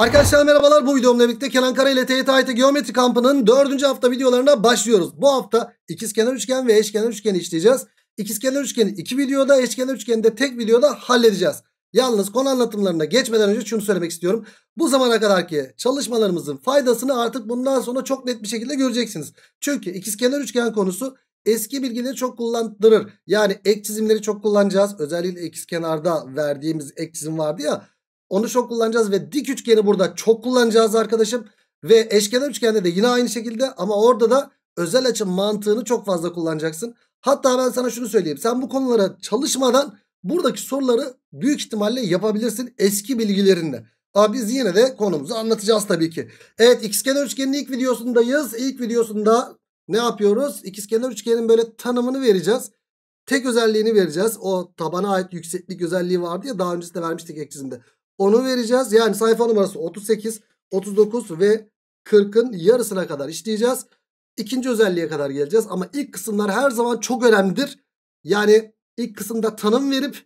Arkadaşlar merhabalar bu videomla birlikte Kenan Kara ile TYT Geometri kampının 4. hafta videolarına başlıyoruz. Bu hafta ikizkenar üçgen ve eşkenar üçgeni işleyeceğiz. İkizkenar üçgeni iki videoda eşkenar üçgeni de tek videoda halledeceğiz. Yalnız konu anlatımlarına geçmeden önce şunu söylemek istiyorum. Bu zamana kadarki çalışmalarımızın faydasını artık bundan sonra çok net bir şekilde göreceksiniz. Çünkü ikizkenar üçgen konusu eski bilgileri çok kullandırır. Yani ek çizimleri çok kullanacağız. Özellikle ikizkenarda verdiğimiz ek çizim vardı ya. Onu çok kullanacağız ve dik üçgeni burada çok kullanacağız arkadaşım. Ve eşkenar üçgende de yine aynı şekilde ama orada da özel açı mantığını çok fazla kullanacaksın. Hatta ben sana şunu söyleyeyim. Sen bu konulara çalışmadan buradaki soruları büyük ihtimalle yapabilirsin eski bilgilerinle. Ama biz yine de konumuzu anlatacağız tabii ki. Evet ikizkenar üçgenin ilk videosundayız. İlk videosunda ne yapıyoruz? İkizkenar üçgenin böyle tanımını vereceğiz. Tek özelliğini vereceğiz. O tabana ait yükseklik özelliği vardı ya daha öncesinde vermiştik ek. Onu vereceğiz. Yani sayfa numarası 38, 39 ve 40'ın yarısına kadar işleyeceğiz. İkinci özelliğe kadar geleceğiz. Ama ilk kısımlar her zaman çok önemlidir. Yani ilk kısımda tanım verip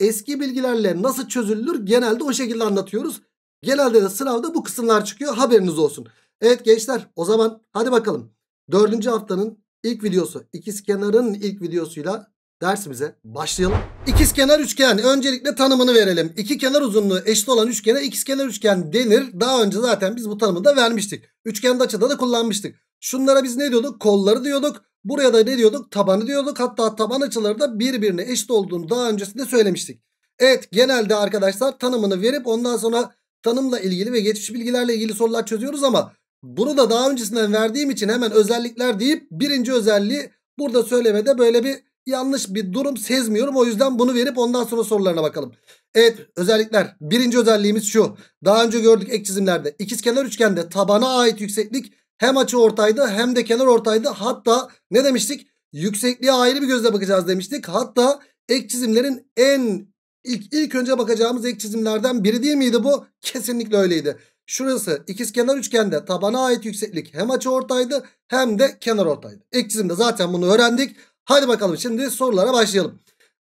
eski bilgilerle nasıl çözülür genelde o şekilde anlatıyoruz. Genelde de sınavda bu kısımlar çıkıyor haberiniz olsun. Evet gençler o zaman hadi bakalım. Dördüncü haftanın ilk videosu ikizkenarın ilk videosuyla dersimize başlayalım. İkizkenar üçgen öncelikle tanımını verelim. İki kenar uzunluğu eşit olan üçgene ikizkenar üçgen denir. Daha önce zaten biz bu tanımı da vermiştik. Üçgende açıda da kullanmıştık. Şunlara biz ne diyorduk? Kolları diyorduk. Buraya da ne diyorduk? Tabanı diyorduk. Hatta taban açıları da birbirine eşit olduğunu daha öncesinde söylemiştik. Evet genelde arkadaşlar tanımını verip ondan sonra tanımla ilgili ve geçmiş bilgilerle ilgili sorular çözüyoruz ama bunu da daha öncesinden verdiğim için hemen özellikler deyip birinci özelliği burada söylemede böyle bir yanlış bir durum sezmiyorum. O yüzden bunu verip ondan sonra sorularına bakalım. Evet özellikler. Birinci özelliğimiz şu. Daha önce gördük ek çizimlerde. İkizkenar üçgende tabana ait yükseklik hem açı ortaydı hem de kenar ortaydı. Hatta ne demiştik? Yüksekliğe ayrı bir gözle bakacağız demiştik. Hatta ek çizimlerin en ilk, ilk önce bakacağımız ek çizimlerden biri değil miydi bu? Kesinlikle öyleydi. Şurası ikizkenar üçgende tabana ait yükseklik hem açı ortaydı hem de kenar ortaydı. Ek çizimde zaten bunu öğrendik. Hadi bakalım şimdi sorulara başlayalım.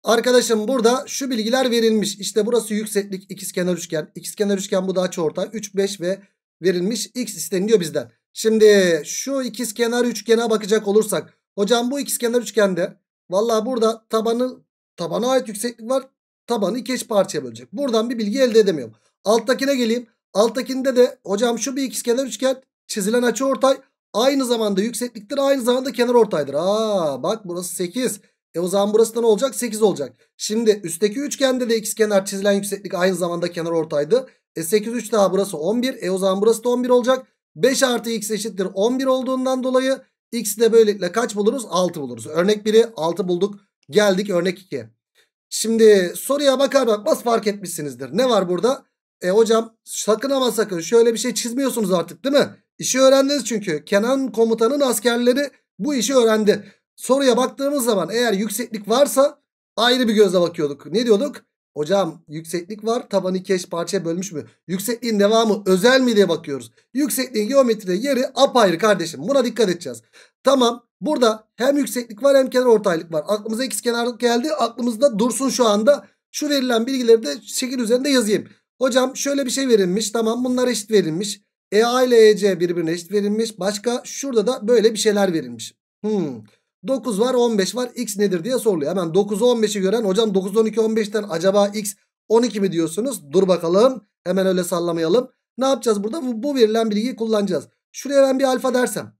Arkadaşım burada şu bilgiler verilmiş. İşte burası yükseklik ikizkenar üçgen. İkizkenar üçgen bu da açıortay 3 5 ve verilmiş x isteniyor bizden. Şimdi şu ikizkenar üçgene bakacak olursak hocam bu ikizkenar üçgende valla burada tabanı tabana ait yükseklik var. Tabanı iki eş parçaya bölecek. Buradan bir bilgi elde edemiyorum. Alttakine geleyim. Alttakinde de hocam şu bir ikizkenar üçgen çizilen açıortay Aynı zamanda yüksekliktir aynı zamanda kenar ortaydır. Aa bak burası 8. E o zaman burası da ne olacak? 8 olacak. Şimdi üstteki üçgende de ikizkenar çizilen yükseklik aynı zamanda kenar ortaydı. E 8 3 daha burası 11. E o zaman burası da 11 olacak. 5 artı x eşittir 11 olduğundan dolayı x de böylelikle kaç buluruz? 6 buluruz. Örnek 1'i 6 bulduk. Geldik örnek 2'ye. Şimdi soruya bakar bakmaz fark etmişsinizdir. Ne var burada? E hocam sakın ama sakın şöyle bir şey çizmiyorsunuz artık değil mi? İşi öğrendiniz çünkü. Kenan komutanın askerleri bu işi öğrendi. Soruya baktığımız zaman eğer yükseklik varsa ayrı bir gözle bakıyorduk. Ne diyorduk? Hocam yükseklik var tabanı iki eş parçaya bölmüş mü? Yüksekliğin devamı özel mi diye bakıyoruz. Yüksekliğin geometride yeri apayrı kardeşim. Buna dikkat edeceğiz. Tamam burada hem yükseklik var hem kenar ortaylık var. Aklımıza ikizkenarlık geldi. Aklımızda dursun şu anda. Şu verilen bilgileri de şekil üzerinde yazayım. Hocam şöyle bir şey verilmiş. Tamam bunlar eşit verilmiş. EA ile EC birbirine eşit verilmiş. Başka şurada da böyle bir şeyler verilmiş. Hmm. 9 var 15 var x nedir diye soruluyor. Hemen 9'u 15'i gören hocam 9 12 15'ten acaba x 12 mi diyorsunuz? Dur bakalım hemen öyle sallamayalım. Ne yapacağız burada? Bu, bu verilen bilgiyi kullanacağız. Şuraya ben bir alfa dersem.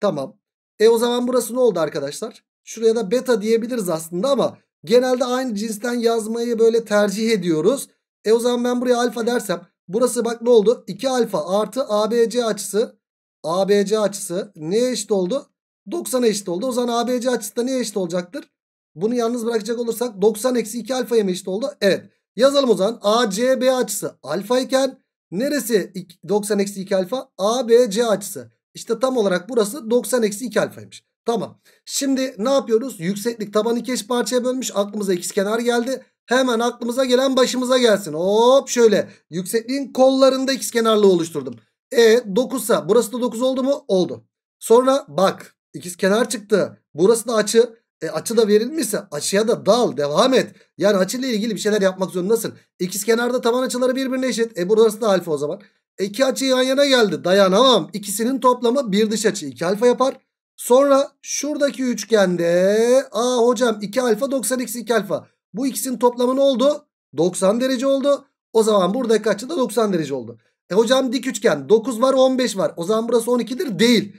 Tamam. E o zaman burası ne oldu arkadaşlar? Şuraya da beta diyebiliriz aslında ama genelde aynı cinsten yazmayı böyle tercih ediyoruz. E o zaman ben buraya alfa dersem Burası bak ne oldu? 2 alfa artı ABC açısı. ABC açısı neye eşit oldu? 90'a eşit oldu. O zaman ABC açısı da neye eşit olacaktır? Bunu yalnız bırakacak olursak 90 eksi 2 alfaya mı eşit oldu? Evet. Yazalım o zaman. ACB açısı alfa iken neresi 90 eksi 2 alfa? ABC açısı. İşte tam olarak burası 90 eksi 2 alfaymış. Tamam. Şimdi ne yapıyoruz? Yükseklik taban iki eş parçaya bölmüş. Aklımıza ikizkenar geldi. Hemen aklımıza gelen başımıza gelsin. Hop şöyle yüksekliğin kollarında ikizkenarlığı oluşturdum. E 9 ise burası da 9 oldu mu? Oldu. Sonra bak ikizkenar çıktı. Burası da açı. E açı da verilmişse açıya da dal devam et. Yani açıyla ilgili bir şeyler yapmak zorundasın. İkizkenarda taban açıları birbirine eşit. E burası da alfa o zaman. İki açı yan yana geldi. Dayanamam. İkisinin toplamı bir dış açı 2 alfa yapar. Sonra şuradaki üçgende aa hocam 2 alfa 90 eksi 2 alfa. Bu ikisinin toplamı ne oldu? 90 derece oldu. O zaman buradaki açı da 90 derece oldu. E hocam dik üçgen 9 var 15 var. O zaman burası 12'dir. Değil.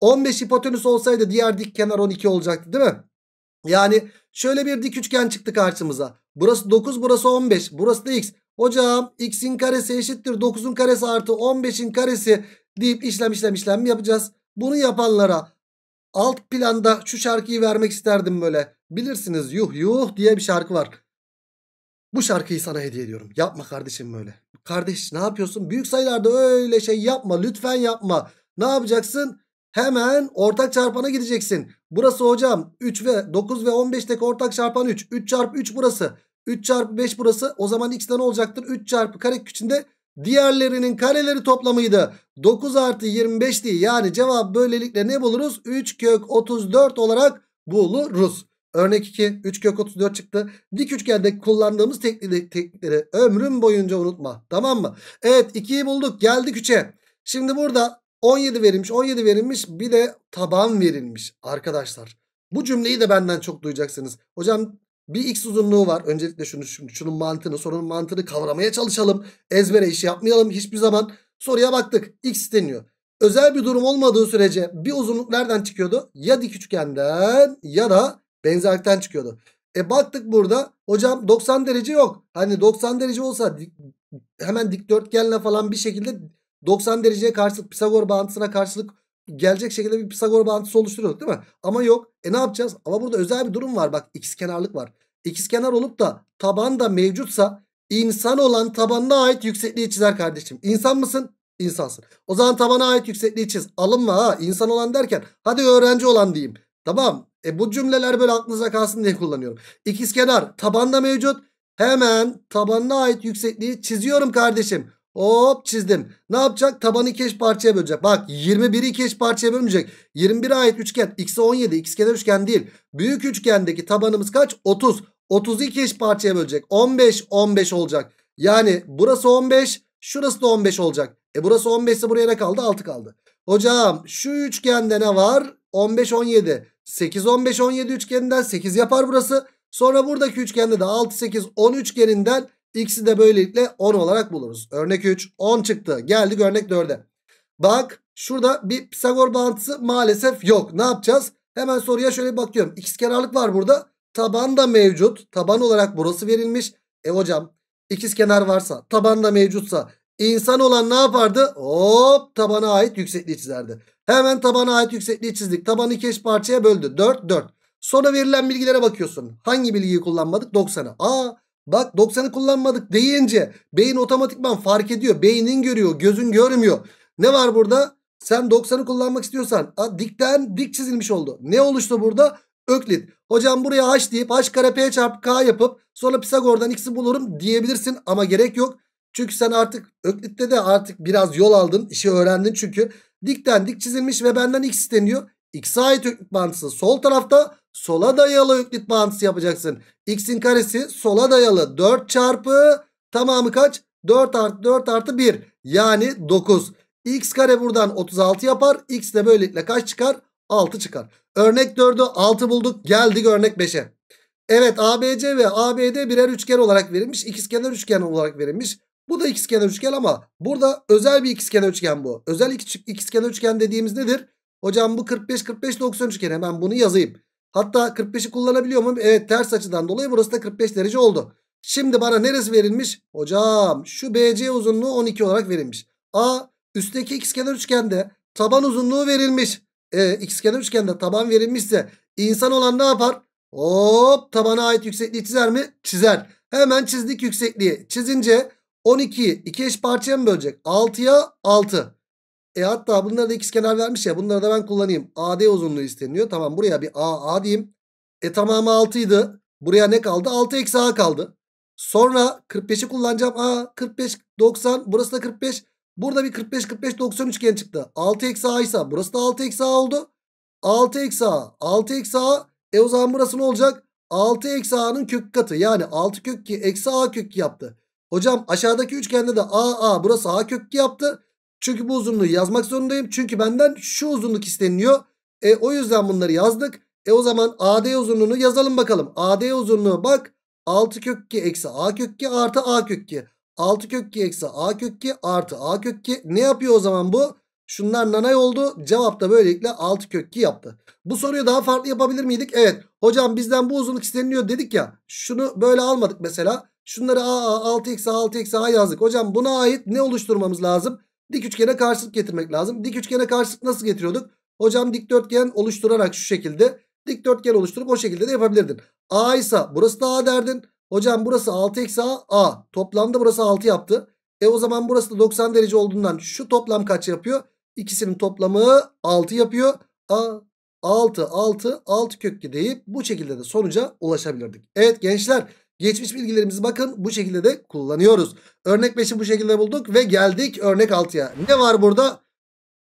15 hipotenüs olsaydı diğer dik kenar 12 olacaktı değil mi? Yani şöyle bir dik üçgen çıktı karşımıza. Burası 9 burası 15 burası da x. Hocam x'in karesi eşittir 9'un karesi artı 15'in karesi deyip işlem işlem işlem yapacağız. Bunu yapanlara alt planda şu şarkıyı vermek isterdim böyle. Bilirsiniz yuh yuh diye bir şarkı var. Bu şarkıyı sana hediye ediyorum. Yapma kardeşim böyle. Kardeş ne yapıyorsun? Büyük sayılarda öyle şey yapma. Lütfen yapma. Ne yapacaksın? Hemen ortak çarpana gideceksin. Burası hocam 3 ve 9 ve 15'teki ortak çarpan 3. 3 çarpı 3 burası. 3 çarpı 5 burası. O zaman x'ten olacaktır? 3 çarpı kare içinde diğerlerinin kareleri toplamıydı. 9 artı 25'ti. Yani cevap böylelikle ne buluruz? 3 kök 34 olarak buluruz. Örnek 2 3 kök 34 çıktı. Dik üçgende kullandığımız teknikleri, teknikleri ömrüm boyunca unutma. Tamam mı? Evet 2'yi bulduk. Geldik 3'e. Şimdi burada 17 verilmiş 17 verilmiş bir de taban verilmiş arkadaşlar. Bu cümleyi de benden çok duyacaksınız. Hocam bir x uzunluğu var. Öncelikle şunu, şunu şunun mantığını sorunun mantığını kavramaya çalışalım. Ezbere iş yapmayalım hiçbir zaman. Soruya baktık. X isteniyor. Özel bir durum olmadığı sürece bir uzunluk nereden çıkıyordu? Ya dik üçgenden ya da benzerlikten çıkıyordu. E baktık burada hocam 90 derece yok. Hani 90 derece olsa hemen dikdörtgenle falan bir şekilde 90 dereceye karşılık Pisagor bağıntısına karşılık gelecek şekilde bir Pisagor bağıntısı oluşturuyorduk değil mi? Ama yok. E ne yapacağız? Ama burada özel bir durum var. Bak ikizkenarlık var. İkizkenar olup da taban da mevcutsa insan olan tabanına ait yüksekliği çizer kardeşim. İnsan mısın? İnsansın. O zaman tabana ait yüksekliği çiz. Alınma ha. İnsan olan derken hadi öğrenci olan diyeyim. Tamam. E bu cümleler böyle aklınıza kalsın diye kullanıyorum. İkizkenar tabanda mevcut. Hemen tabanına ait yüksekliği çiziyorum kardeşim. Hop çizdim. Ne yapacak? Tabanı iki parçaya bölecek. Bak 21'i iki parçaya bölmeyecek. 21'e ait üçgen. X'e 17. İkizkenar üçgen değil. Büyük üçgendeki tabanımız kaç? 30. 30'u iki parçaya bölecek. 15 15 olacak. Yani burası 15. Şurası da 15 olacak. E burası 15 ise buraya ne kaldı? 6 kaldı. Hocam şu üçgende ne var? 15 17. 8 15 17 üçgeninden 8 yapar burası. Sonra buradaki üçgende de 6 8 10 üçgeninden X'i de böylelikle 10 olarak buluruz. Örnek 3 10 çıktı. Geldik örnek 4'e. Bak şurada bir Pisagor bağıntısı maalesef yok. Ne yapacağız? Hemen soruya şöyle bakıyorum. İkizkenarlık var burada. Taban da mevcut. Taban olarak burası verilmiş. E hocam ikizkenar varsa taban da mevcutsa insan olan ne yapardı? Hop tabana ait yüksekliği çizerdi. Hemen tabana ait yüksekliği çizdik. Tabanı iki parçaya böldü. 4 4. Sonra verilen bilgilere bakıyorsun. Hangi bilgiyi kullanmadık? 90'ı. Aa Bak 90'ı kullanmadık deyince beyin otomatikman fark ediyor. Beynin görüyor gözün görmüyor. Ne var burada? Sen 90'ı kullanmak istiyorsan a, dikten dik çizilmiş oldu. Ne oluştu burada? Öklit. Hocam buraya h deyip h kare p çarpı k yapıp sonra Pisagor'dan x'i bulurum diyebilirsin ama gerek yok. Çünkü sen artık Öklit'te de artık biraz yol aldın. işi öğrendin çünkü. Dikten dik çizilmiş ve benden x isteniyor. X'e ait öklit bağıntısı sol tarafta sola dayalı öklit bağıntısı yapacaksın. X'in karesi sola dayalı 4 çarpı tamamı kaç? 4 artı 4 artı 1 yani 9. X kare buradan 36 yapar. X de böylelikle kaç çıkar? 6 çıkar. Örnek 4'ü 6 bulduk. Geldik örnek 5'e. Evet ABC ve ABD birer üçgen olarak verilmiş. İkizkenar üçgen olarak verilmiş. Bu da ikizkenar üçgen ama burada özel bir ikizkenar üçgen bu. Özel ikizkenar üçgen dediğimiz nedir? Hocam bu 45 45 90 üçgen hemen bunu yazayım. Hatta 45'i kullanabiliyor muyum? Evet ters açıdan dolayı burası da 45 derece oldu. Şimdi bana neresi verilmiş? Hocam şu BC uzunluğu 12 olarak verilmiş. A üstteki ikizkenar üçgende taban uzunluğu verilmiş. E, ikizkenar üçgende taban verilmişse insan olan ne yapar? Hop tabana ait yüksekliği çizer mi? Çizer. Hemen çizdik yüksekliği. Çizince 12'yi 2 eş parçaya mı bölecek? 6'ya 6. E hatta bunları da ikizkenar vermiş ya. Bunları da ben kullanayım. AD uzunluğu isteniyor. Tamam buraya bir A, A diyeyim. E tamamı 6 idi. Buraya ne kaldı? 6 eksi A kaldı. Sonra 45'i kullanacağım. A 45 90 burası da 45. Burada bir 45 45 90 üçgen çıktı. 6 eksi A ise burası da 6 eksi A oldu. 6 eksi A 6 eksi A. E o zaman burası ne olacak? 6 eksi A'nın kök katı. Yani 6 kök 2 eksi A kök 2 yaptı. Hocam aşağıdaki üçgende de AA burası A kök 2 yaptı. Çünkü bu uzunluğu yazmak zorundayım. Çünkü benden şu uzunluk isteniyor. E, o yüzden bunları yazdık. E o zaman AD uzunluğunu yazalım bakalım. AD uzunluğu bak 6 kök 2 eksi A kök 2 artı A kök 2. 6 kök 2 eksi A kök 2 artı A kök 2. Ne yapıyor o zaman bu? Şunlar nanay oldu. Cevap da böylelikle 6 kök 2 yaptı. Bu soruyu daha farklı yapabilir miydik? Evet. Hocam bizden bu uzunluk isteniliyor dedik ya. Şunu böyle almadık mesela. Şunları A, 6 eksi 6 eksi A yazdık. Hocam buna ait ne oluşturmamız lazım? Dik üçgene karşılık getirmek lazım. Dik üçgene karşılık nasıl getiriyorduk? Hocam dikdörtgen oluşturarak şu şekilde dikdörtgen oluşturup o şekilde de yapabilirdin. A ise burası da A derdin. Hocam burası 6 eksi A. A. Toplamda burası 6 yaptı. E o zaman burası da 90 derece olduğundan şu toplam kaç yapıyor? İkisinin toplamı 6 yapıyor. A 6 6 6 kökü deyip bu şekilde de sonuca ulaşabilirdik. Evet gençler geçmiş bilgilerimizi bakın bu şekilde de kullanıyoruz. Örnek 5'i bu şekilde bulduk ve geldik örnek 6'ya. Ne var burada?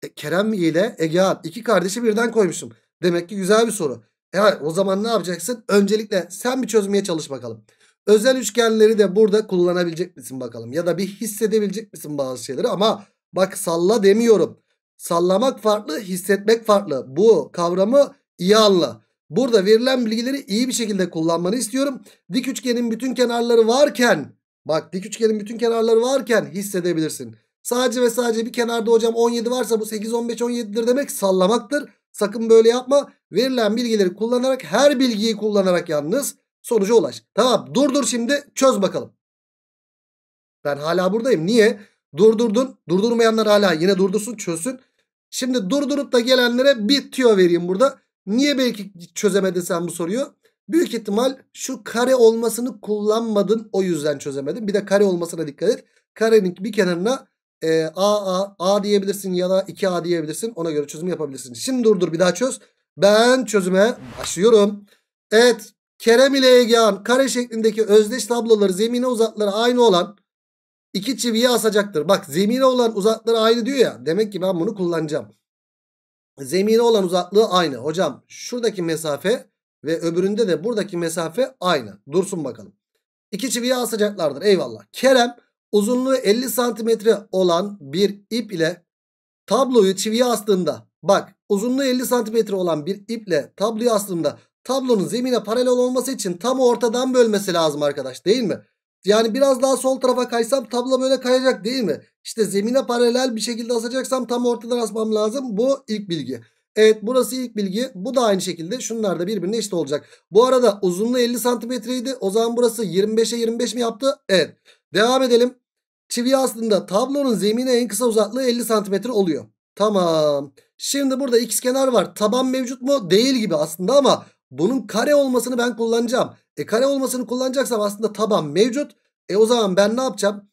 E, Kerem ile Egehan iki kardeşi birden koymuşum. Demek ki güzel bir soru. Evet o zaman ne yapacaksın? Öncelikle sen bir çözmeye çalış bakalım. Özel üçgenleri de burada kullanabilecek misin bakalım. Ya da bir hissedebilecek misin bazı şeyleri ama bak salla demiyorum. Sallamak farklı hissetmek farklı. Bu kavramı iyi anla. Burada verilen bilgileri iyi bir şekilde kullanmanı istiyorum. Dik üçgenin bütün kenarları varken bak dik üçgenin bütün kenarları varken hissedebilirsin. Sadece ve sadece bir kenarda hocam 17 varsa bu 8 15 17'dir demek sallamaktır. Sakın böyle yapma. Verilen bilgileri kullanarak her bilgiyi kullanarak yalnız sonuca ulaş. Tamam durdur şimdi çöz bakalım. Ben hala buradayım. Niye? Durdurdun. Durdurmayanlar hala yine durdursun çözsün. Şimdi durdurup da gelenlere bir tüyo vereyim burada. Niye belki çözemedin sen bu soruyu? Büyük ihtimal şu kare olmasını kullanmadın o yüzden çözemedin. Bir de kare olmasına dikkat et. Karenin bir kenarına e, A, A, A diyebilirsin ya da 2A diyebilirsin. Ona göre çözüm yapabilirsin. Şimdi durdur bir daha çöz. Ben çözüme başlıyorum. Evet Kerem ile Egehan kare şeklindeki özdeş tabloları zemine uzakları aynı olan iki çiviye asacaktır. Bak zemine olan uzakları aynı diyor ya. Demek ki ben bunu kullanacağım. Zemine olan uzaklığı aynı. Hocam şuradaki mesafe ve öbüründe de buradaki mesafe aynı. Dursun bakalım. İki çiviye asacaklardır. Eyvallah. Kerem uzunluğu 50 santimetre olan bir ip ile tabloyu çiviye astığında bak uzunluğu 50 santimetre olan bir iple tabloyu astığında tablonun zemine paralel olması için tam ortadan bölmesi lazım arkadaş değil mi? Yani biraz daha sol tarafa kaysam tablo böyle kayacak değil mi? İşte zemine paralel bir şekilde asacaksam tam ortadan asmam lazım. Bu ilk bilgi. Evet burası ilk bilgi. Bu da aynı şekilde şunlar da birbirine eşit olacak. Bu arada uzunluğu 50 santimetreydi. O zaman burası 25'e 25 mi yaptı? Evet. Devam edelim. Çivi aslında tablonun zemine en kısa uzaklığı 50 santimetre oluyor. Tamam. Şimdi burada kenar var. Taban mevcut mu? Değil gibi aslında ama bunun kare olmasını ben kullanacağım. E kare olmasını kullanacaksam aslında taban mevcut. E o zaman ben ne yapacağım?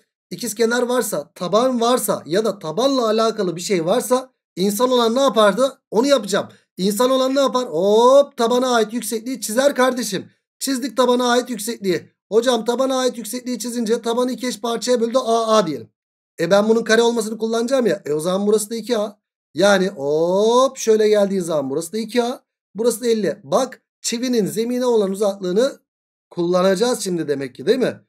kenar varsa, taban varsa ya da tabanla alakalı bir şey varsa insan olan ne yapardı? Onu yapacağım. İnsan olan ne yapar? Hop tabana ait yüksekliği çizer kardeşim. Çizdik tabana ait yüksekliği. Hocam tabana ait yüksekliği çizince tabanı iki eş parçaya böldü AA diyelim. E ben bunun kare olmasını kullanacağım ya. E o zaman burası da 2A. Yani hop şöyle geldiğin zaman burası da 2A. Burası da 50. Bak çivinin zemine olan uzaklığını kullanacağız şimdi demek ki değil mi?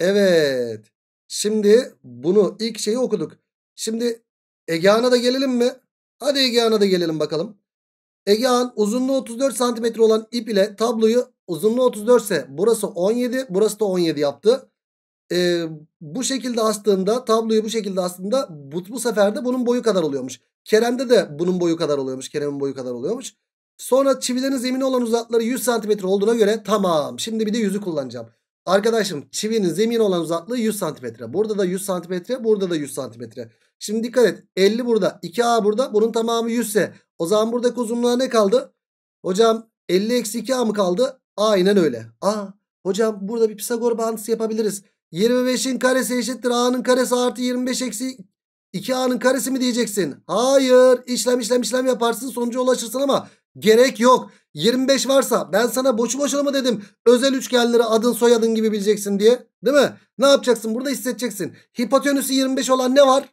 Evet. Şimdi bunu ilk şeyi okuduk. Şimdi Egehan'a da gelelim mi? Hadi Egehan'a da gelelim bakalım. Egehan uzunluğu 34 santimetre olan ip ile tabloyu uzunluğu 34 ise burası 17 burası da 17 yaptı. Ee, bu şekilde astığında tabloyu bu şekilde astığında bu, bu sefer de bunun boyu kadar oluyormuş. Kerem'de de bunun boyu kadar oluyormuş. Kerem'in boyu kadar oluyormuş. Sonra çivilerin zemine olan uzakları 100 santimetre olduğuna göre tamam. Şimdi bir de yüzü kullanacağım. Arkadaşım çivinin zemine olan uzaklığı 100 santimetre. Burada da 100 santimetre. Burada da 100 santimetre. Şimdi dikkat et. 50 burada. 2A burada. Bunun tamamı 100 ise. O zaman buradaki uzunluğa ne kaldı? Hocam 50 eksi 2A mı kaldı? Aynen öyle. Aa hocam burada bir Pisagor bağıntısı yapabiliriz. 25'in karesi eşittir A'nın karesi artı 25 eksi 2A'nın karesi mi diyeceksin? Hayır. İşlem işlem işlem yaparsın sonuca ulaşırsın ama gerek yok. 25 varsa ben sana boşu boşuna mı dedim özel üçgenleri adın soyadın gibi bileceksin diye. Değil mi? Ne yapacaksın burada hissedeceksin. Hipotenüsü 25 olan ne var?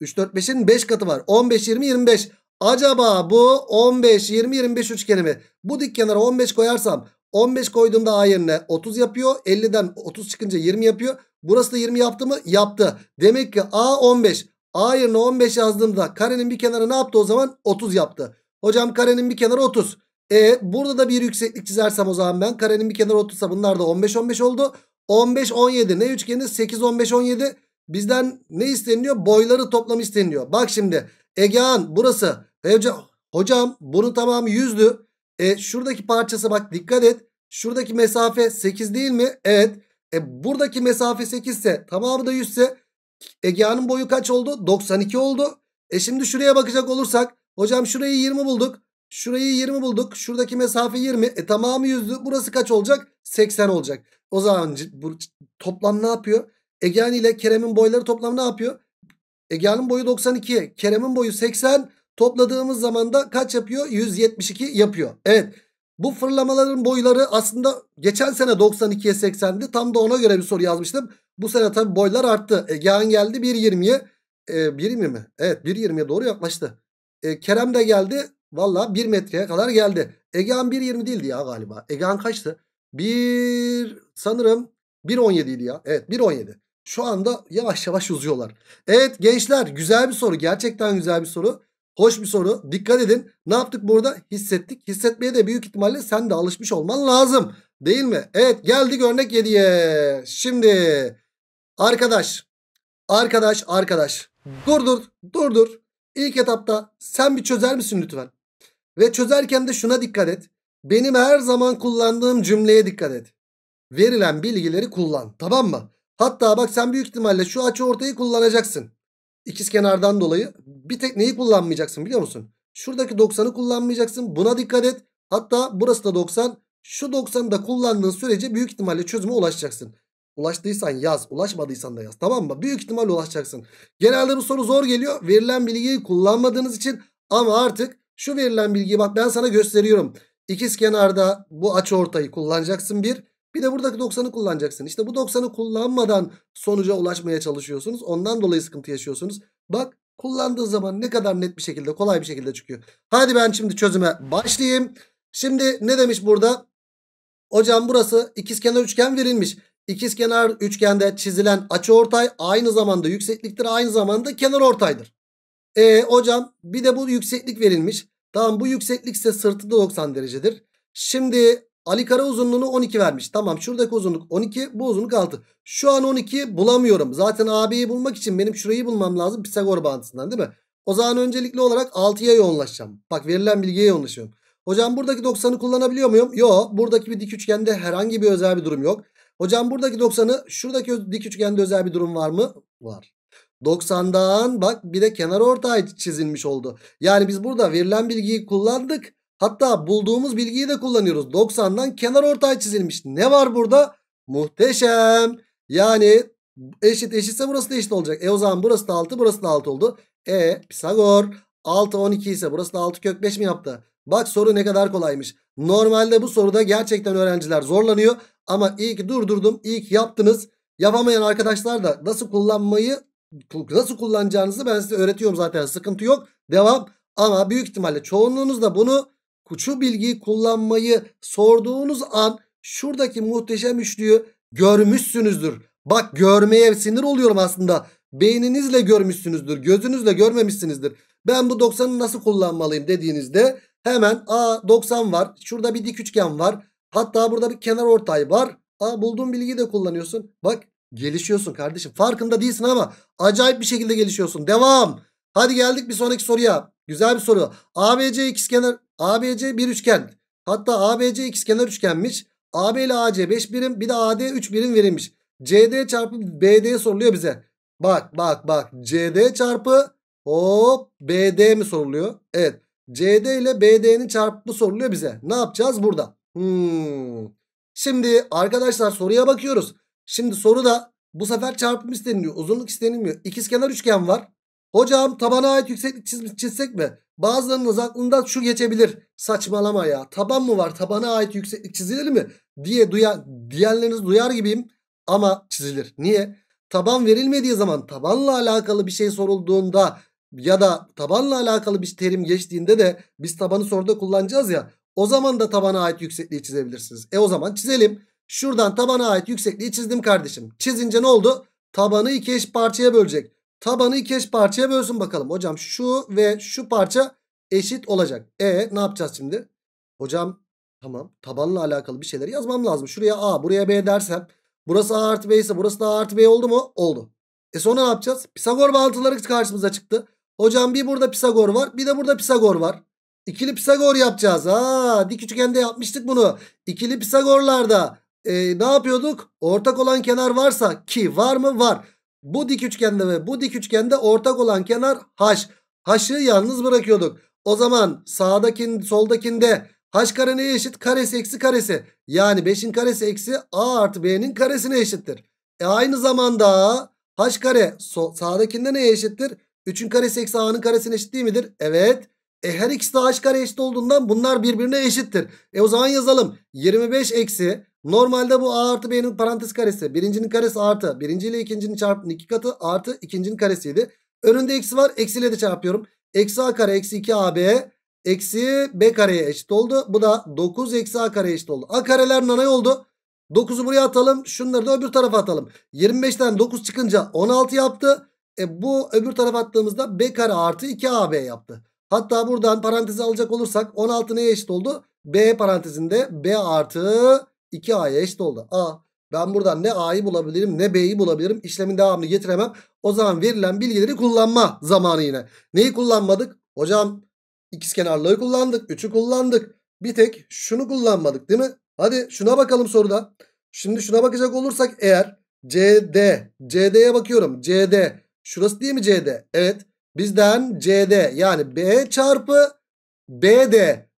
3 4 5'in 5 katı var. 15 20 25. Acaba bu 15 20 25 üçgeni mi? Bu dik kenara 15 koyarsam 15 koyduğumda A yerine 30 yapıyor. 50'den 30 çıkınca 20 yapıyor. Burası da 20 yaptı mı? Yaptı. Demek ki A 15. A yerine 15 yazdığımda karenin bir kenarı ne yaptı o zaman? 30 yaptı. Hocam karenin bir kenarı 30. E burada da bir yükseklik çizersem o zaman ben karenin bir kenarı 30'sa bunlar da 15 15 oldu. 15 17 ne üçgeni? 8 15 17. Bizden ne isteniyor? Boyları toplam isteniyor. Bak şimdi Egehan burası. E, hocam, hocam bunun tamamı 100'dü. E, şuradaki parçası bak dikkat et. Şuradaki mesafe 8 değil mi? Evet. E, buradaki mesafe 8 ise tamamı da 100 ise Egehan'ın boyu kaç oldu? 92 oldu. E şimdi şuraya bakacak olursak hocam şurayı 20 bulduk. Şurayı 20 bulduk. Şuradaki mesafe 20. E tamamı 100'dü. Burası kaç olacak? 80 olacak. O zaman bu toplam ne yapıyor? Egehan ile Kerem'in boyları toplam ne yapıyor? Egehan'ın boyu 92. Kerem'in boyu 80. Topladığımız zaman da kaç yapıyor? 172 yapıyor. Evet. Bu fırlamaların boyları aslında geçen sene 92'ye 80'di. Tam da ona göre bir soru yazmıştım. Bu sene tabi boylar arttı. Egehan geldi 1.20'ye. E, 1.20 mi? Evet 1.20'ye doğru yaklaştı. E, Kerem de geldi. Valla 1 metreye kadar geldi. Egehan 1.20 değildi ya galiba. Egehan kaçtı? 1 sanırım 1.17 idi ya. Evet 1.17. Şu anda yavaş yavaş uzuyorlar. Evet gençler güzel bir soru. Gerçekten güzel bir soru. Hoş bir soru. Dikkat edin. Ne yaptık burada? Hissettik. Hissetmeye de büyük ihtimalle sen de alışmış olman lazım. Değil mi? Evet geldik örnek 7'ye. Şimdi arkadaş. Arkadaş arkadaş. Dur dur dur dur. İlk etapta sen bir çözer misin lütfen? Ve çözerken de şuna dikkat et. Benim her zaman kullandığım cümleye dikkat et. Verilen bilgileri kullan. Tamam mı? Hatta bak sen büyük ihtimalle şu açı ortayı kullanacaksın. İkiz kenardan dolayı bir tek neyi kullanmayacaksın biliyor musun? Şuradaki 90'ı kullanmayacaksın. Buna dikkat et. Hatta burası da 90. Şu 90'ı da kullandığın sürece büyük ihtimalle çözüme ulaşacaksın. Ulaştıysan yaz. Ulaşmadıysan da yaz. Tamam mı? Büyük ihtimalle ulaşacaksın. Genelde bu soru zor geliyor. Verilen bilgiyi kullanmadığınız için. Ama artık şu verilen bilgiyi bak ben sana gösteriyorum. İkiz kenarda bu açı ortayı kullanacaksın bir. Bir de buradaki 90'ı kullanacaksın. İşte bu 90'ı kullanmadan sonuca ulaşmaya çalışıyorsunuz. Ondan dolayı sıkıntı yaşıyorsunuz. Bak kullandığı zaman ne kadar net bir şekilde kolay bir şekilde çıkıyor. Hadi ben şimdi çözüme başlayayım. Şimdi ne demiş burada? Hocam burası ikizkenar üçgen verilmiş. İkizkenar üçgende çizilen açıortay aynı zamanda yüksekliktir. Aynı zamanda kenar ortaydır. E hocam bir de bu yükseklik verilmiş. Tamam bu yükseklik ise sırtı da 90 derecedir. Şimdi Ali Kara uzunluğunu 12 vermiş. Tamam şuradaki uzunluk 12 bu uzunluk 6. Şu an 12 bulamıyorum. Zaten AB'yi bulmak için benim şurayı bulmam lazım Pisagor bağıntısından değil mi? O zaman öncelikli olarak 6'ya yoğunlaşacağım. Bak verilen bilgiye yoğunlaşıyorum. Hocam buradaki 90'ı kullanabiliyor muyum? Yok. Buradaki bir dik üçgende herhangi bir özel bir durum yok. Hocam buradaki 90'ı şuradaki dik üçgende özel bir durum var mı? Var. 90'dan bak bir de kenar ortay çizilmiş oldu. Yani biz burada verilen bilgiyi kullandık. Hatta bulduğumuz bilgiyi de kullanıyoruz. 90'dan kenar ortay çizilmiş. Ne var burada? Muhteşem. Yani eşit eşitse burası da eşit olacak. E o zaman burası da 6 burası da 6 oldu. E Pisagor 6 12 ise burası da 6 kök 5 mi yaptı? Bak soru ne kadar kolaymış. Normalde bu soruda gerçekten öğrenciler zorlanıyor. Ama iyi ki durdurdum. İyi ki yaptınız. Yapamayan arkadaşlar da nasıl kullanmayı nasıl kullanacağınızı ben size öğretiyorum zaten. Sıkıntı yok. Devam. Ama büyük ihtimalle çoğunluğunuz da bunu şu bilgiyi kullanmayı sorduğunuz an şuradaki muhteşem üçlüyü görmüşsünüzdür. Bak görmeye sinir oluyorum aslında. Beyninizle görmüşsünüzdür. Gözünüzle görmemişsinizdir. Ben bu 90'ı nasıl kullanmalıyım dediğinizde hemen a 90 var. Şurada bir dik üçgen var. Hatta burada bir kenar ortay var. Aa bulduğun bilgiyi de kullanıyorsun. Bak gelişiyorsun kardeşim. Farkında değilsin ama acayip bir şekilde gelişiyorsun. Devam. Hadi geldik bir sonraki soruya. Güzel bir soru. ABC ikizkenar ABC bir üçgen. Hatta ABC ikizkenar üçgenmiş. AB ile AC 5 birim bir de AD 3 birim verilmiş. CD çarpı BD soruluyor bize. Bak bak bak. CD çarpı hop BD mi soruluyor? Evet. CD ile BD'nin çarpımı soruluyor bize. Ne yapacağız burada? Hmm. Şimdi arkadaşlar soruya bakıyoruz. Şimdi soruda bu sefer çarpım isteniliyor. Uzunluk istenilmiyor. İkizkenar üçgen var. Hocam tabana ait yükseklik çiz çizsek mi? Bazılarınız aklında şu geçebilir. Saçmalama ya. Taban mı var? Tabana ait yükseklik çizilir mi? Diye duya, diyenleriniz duyar gibiyim. Ama çizilir. Niye? Taban verilmediği zaman tabanla alakalı bir şey sorulduğunda ya da tabanla alakalı bir terim geçtiğinde de biz tabanı soruda kullanacağız ya. O zaman da tabana ait yüksekliği çizebilirsiniz. E o zaman çizelim. Şuradan tabana ait yüksekliği çizdim kardeşim. Çizince ne oldu? Tabanı iki eş parçaya bölecek. Tabanı iki eş parçaya bölsün bakalım. Hocam şu ve şu parça eşit olacak. E ne yapacağız şimdi? Hocam tamam tabanla alakalı bir şeyler yazmam lazım. Şuraya A buraya B dersem burası A artı B ise burası da A artı B oldu mu? Oldu. E sonra ne yapacağız? Pisagor bağıntıları karşımıza çıktı. Hocam bir burada Pisagor var bir de burada Pisagor var. İkili Pisagor yapacağız. Ha, dik üçgende yapmıştık bunu. İkili Pisagorlarda e, ne yapıyorduk? Ortak olan kenar varsa ki var mı? Var. Bu dik üçgende ve bu dik üçgende ortak olan kenar h. H'ı yalnız bırakıyorduk. O zaman sağdakin soldakinde h kare neye eşit? Karesi eksi karesi. Yani 5'in karesi eksi a artı b'nin karesine eşittir. E aynı zamanda h kare so sağdakinde neye eşittir? 3'ün karesi eksi a'nın karesine eşit değil midir? Evet. E her ikisi de h kare eşit olduğundan bunlar birbirine eşittir. E o zaman yazalım. 25 eksi normalde bu a artı b'nin parantez karesi. Birincinin karesi artı. Birinci ile ikincinin çarpımının iki katı artı ikincinin karesiydi. Önünde eksi var. Eksiyle de çarpıyorum. Eksi a kare eksi 2 ab eksi b kareye eşit oldu. Bu da 9 eksi a kare eşit oldu. A kareler nanay oldu. 9'u buraya atalım. Şunları da öbür tarafa atalım. 25'ten 9 çıkınca 16 yaptı. E bu öbür tarafa attığımızda b kare artı 2ab yaptı. Hatta buradan parantezi alacak olursak 16 neye eşit oldu? B parantezinde B artı 2A'ya eşit oldu. A. Ben buradan ne A'yı bulabilirim ne B'yi bulabilirim. İşlemin devamını getiremem. O zaman verilen bilgileri kullanma zamanı yine. Neyi kullanmadık? Hocam ikizkenarlığı kullandık. 3'ü kullandık. Bir tek şunu kullanmadık değil mi? Hadi şuna bakalım soruda. Şimdi şuna bakacak olursak eğer CD. CD'ye bakıyorum. CD. Şurası değil mi CD? Evet. Bizden CD yani B çarpı BD.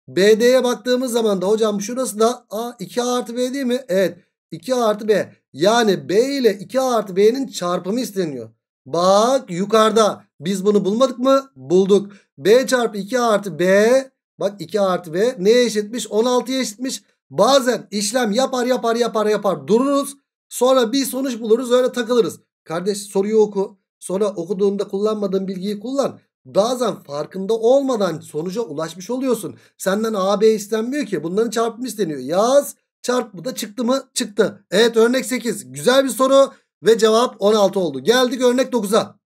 BD'ye baktığımız zaman da hocam şurası da A 2A artı B değil mi? Evet 2A artı B. Yani B ile 2A artı B'nin çarpımı isteniyor. Bak yukarıda biz bunu bulmadık mı? Bulduk. B çarpı 2A artı B bak 2A artı B neye eşitmiş? 16'ya eşitmiş. Bazen işlem yapar yapar yapar yapar dururuz. Sonra bir sonuç buluruz öyle takılırız. Kardeş soruyu oku. Sonra okuduğunda kullanmadığın bilgiyi kullan. Bazen farkında olmadan sonuca ulaşmış oluyorsun. Senden A, B istenmiyor ki. Bunların çarpımı isteniyor. Yaz. Çarpımı da çıktı mı? Çıktı. Evet örnek 8. Güzel bir soru ve cevap 16 oldu. Geldik örnek 9'a.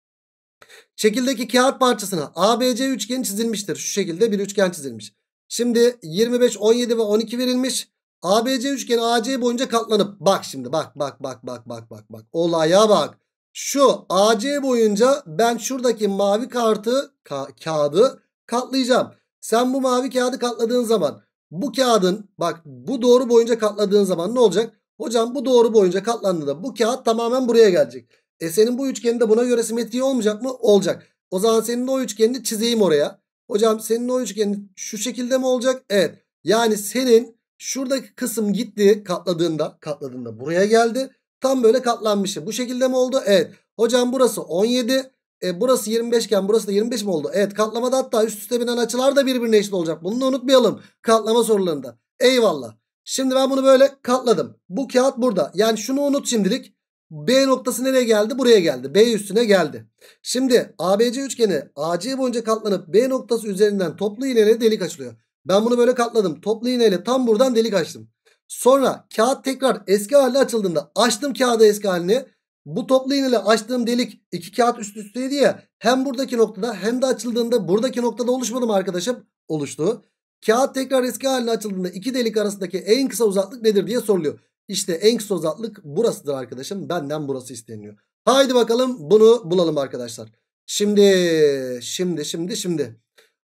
Şekildeki kağıt parçasına ABC üçgeni çizilmiştir. Şu şekilde bir üçgen çizilmiş. Şimdi 25, 17 ve 12 verilmiş. ABC üçgeni AC boyunca katlanıp bak şimdi bak bak bak bak bak bak bak olaya bak. Şu AC boyunca ben şuradaki mavi kartı ka kağıdı katlayacağım. Sen bu mavi kağıdı katladığın zaman bu kağıdın bak bu doğru boyunca katladığın zaman ne olacak? Hocam bu doğru boyunca katlandığında bu kağıt tamamen buraya gelecek. E senin bu üçgenin de buna göre simetri olmayacak mı? Olacak. O zaman senin o üçgenini çizeyim oraya. Hocam senin o üçgenin şu şekilde mi olacak? Evet. Yani senin şuradaki kısım gitti katladığında katladığında buraya geldi. Tam böyle katlanmışım. Bu şekilde mi oldu? Evet. Hocam burası 17. E, burası 25 iken burası da 25 mi oldu? Evet katlamada hatta üst üste binen açılar da birbirine eşit olacak. Bunu da unutmayalım katlama sorularında. Eyvallah. Şimdi ben bunu böyle katladım. Bu kağıt burada. Yani şunu unut şimdilik. B noktası nereye geldi? Buraya geldi. B üstüne geldi. Şimdi ABC üçgeni AC boyunca katlanıp B noktası üzerinden toplu iğneyle delik açılıyor. Ben bunu böyle katladım. Toplu iğneyle tam buradan delik açtım. Sonra kağıt tekrar eski haline açıldığında açtım kağıdı eski haline. Bu toplu iğneyle açtığım delik iki kağıt üst üsteydi ya. Hem buradaki noktada hem de açıldığında buradaki noktada oluşmadı mı arkadaşım? Oluştu. Kağıt tekrar eski haline açıldığında iki delik arasındaki en kısa uzaklık nedir diye soruluyor. İşte en kısa uzaklık burasıdır arkadaşım. Benden burası isteniyor. Haydi bakalım bunu bulalım arkadaşlar. Şimdi şimdi şimdi şimdi.